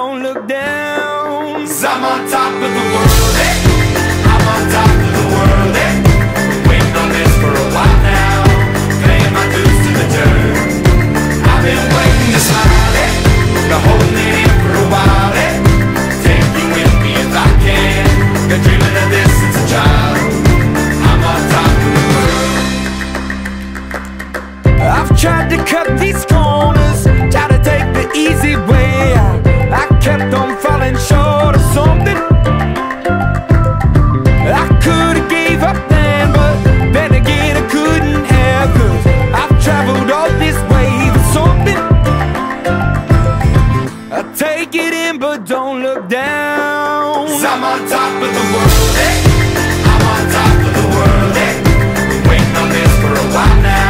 don't look down. i I'm on top of the world. climbing, but don't look down. Cause I'm on top of the world, eh? I'm on top of the world, eh? Been waiting on this for a while now.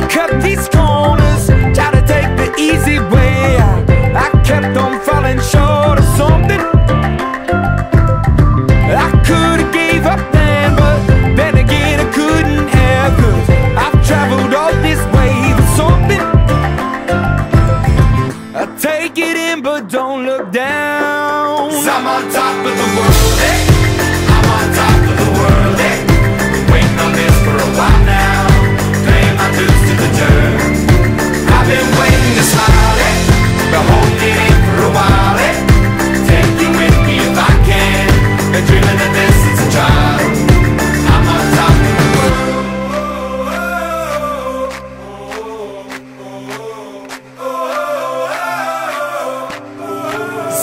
to cut these corners, try to take the easy way. I, I kept on falling short of something. I could have gave up then, but then again I couldn't have. Cause I've traveled all this way for something. I take it in, but don't look down. i I'm on top of the world.